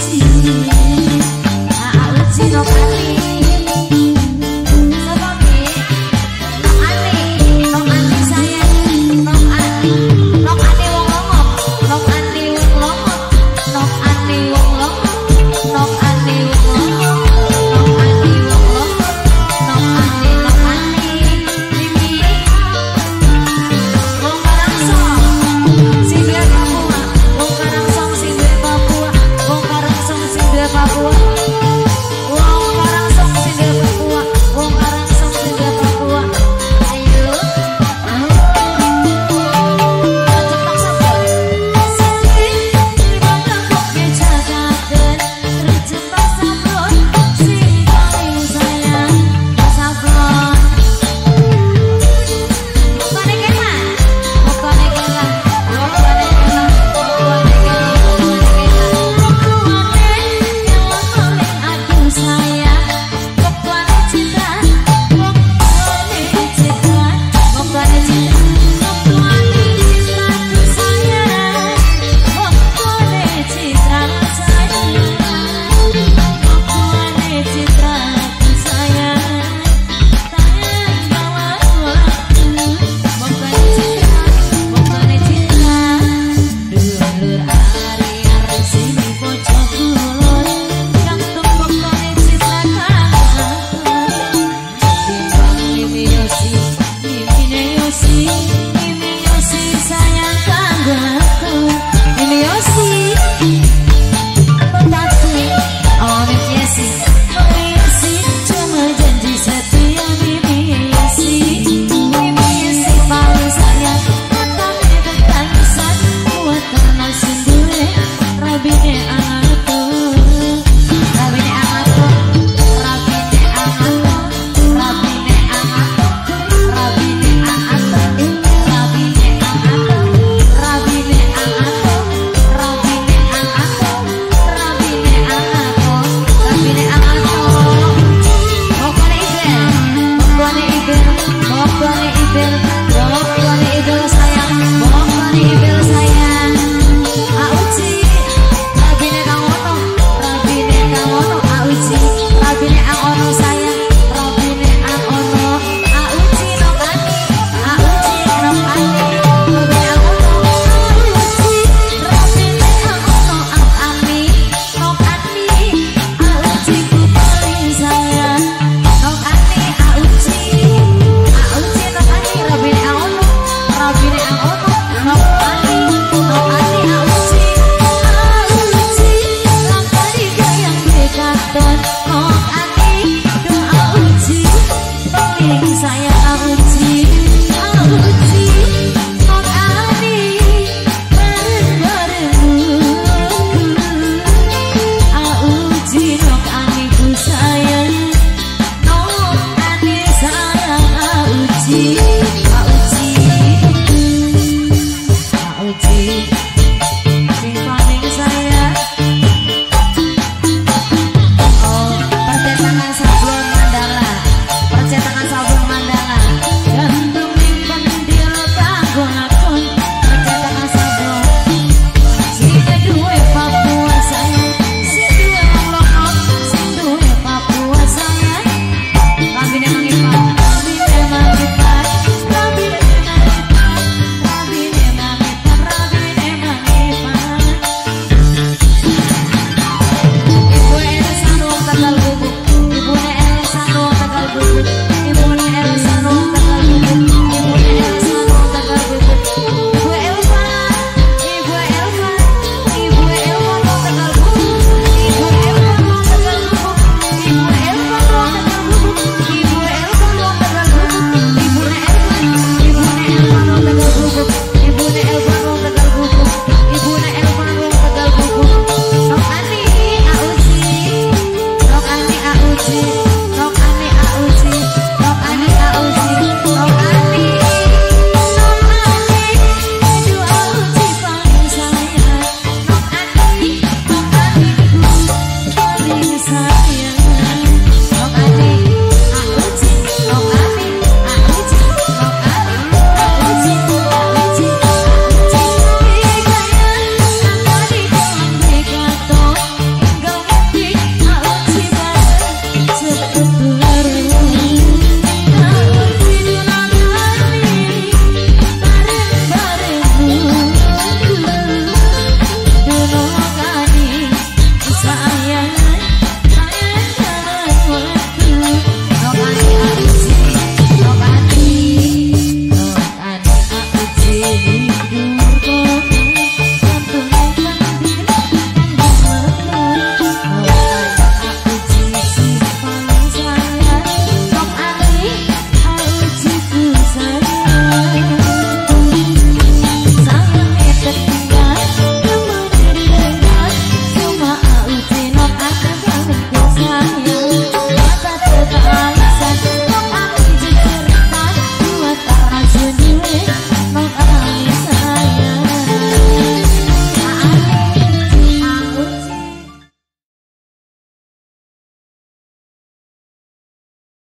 记。Since